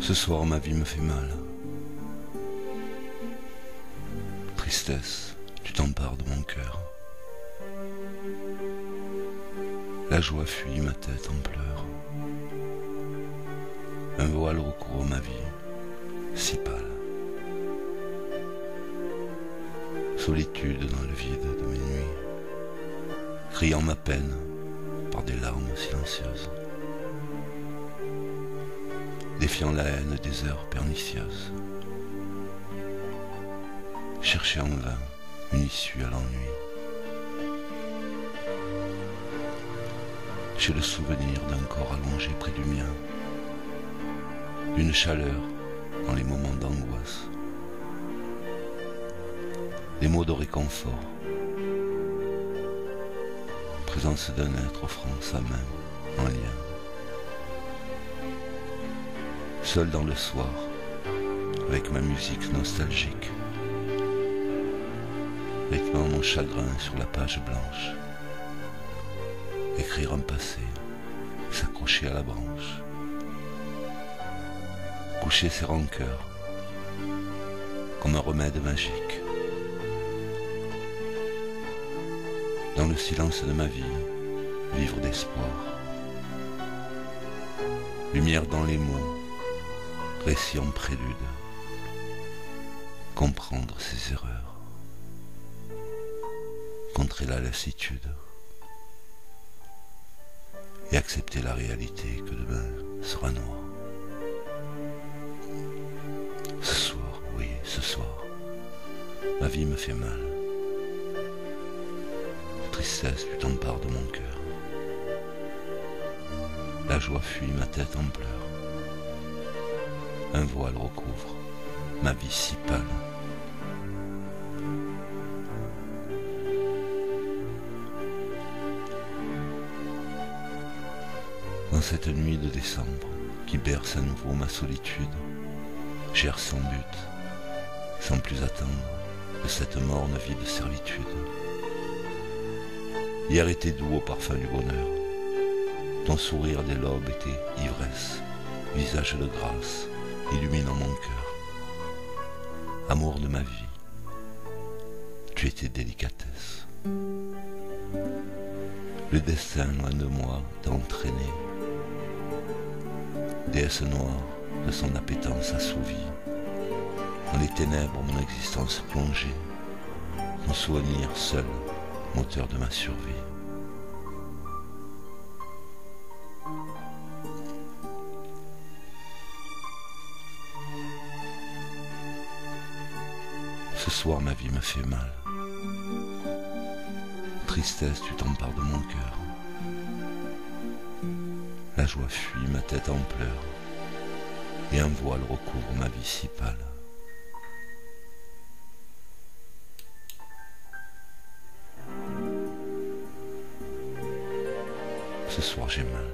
Ce soir, ma vie me fait mal. Tristesse, tu t'empares de mon cœur. La joie fuit ma tête en pleurs. Un voile recouvre ma vie, si pâle. Solitude dans le vide de mes nuits, criant ma peine par des larmes silencieuses, défiant la haine des heures pernicieuses, chercher en vain une issue à l'ennui. J'ai le souvenir d'un corps allongé près du mien, d'une chaleur dans les moments d'angoisse, des mots de réconfort, présence d'un être offrant sa main en lien. Seul dans le soir, avec ma musique nostalgique, rythmant mon chagrin sur la page blanche, écrire un passé, s'accrocher à la branche, coucher ses rancœurs comme un remède magique. Dans le silence de ma vie, vivre d'espoir. Lumière dans les mots, récit en prélude. Comprendre ses erreurs. Contrer la lassitude. Et accepter la réalité que demain sera noir. Ce soir, oui, ce soir, ma vie me fait mal tristesse t'empares de mon cœur. La joie fuit ma tête en pleurs. Un voile recouvre ma vie si pâle. Dans cette nuit de décembre qui berce à nouveau ma solitude, j'erre sans but, sans plus attendre de cette morne vie de servitude. Hier était doux au parfum du bonheur. Ton sourire des lobes était ivresse, visage de grâce, illuminant mon cœur. Amour de ma vie, tu étais délicatesse. Le destin loin de moi t'a entraîné. Déesse noire de son appétence assouvie. Dans les ténèbres, mon existence plongée. Mon souvenir seul de ma survie. Ce soir ma vie me fait mal. Tristesse, tu t'empares de mon cœur. La joie fuit ma tête en pleurs, et un voile recouvre ma vie si pâle. Ce soir j'ai mal,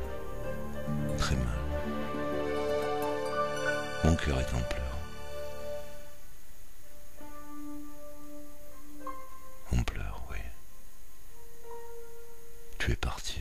très mal. Mon cœur est en pleurs. En pleurs, oui. Tu es parti.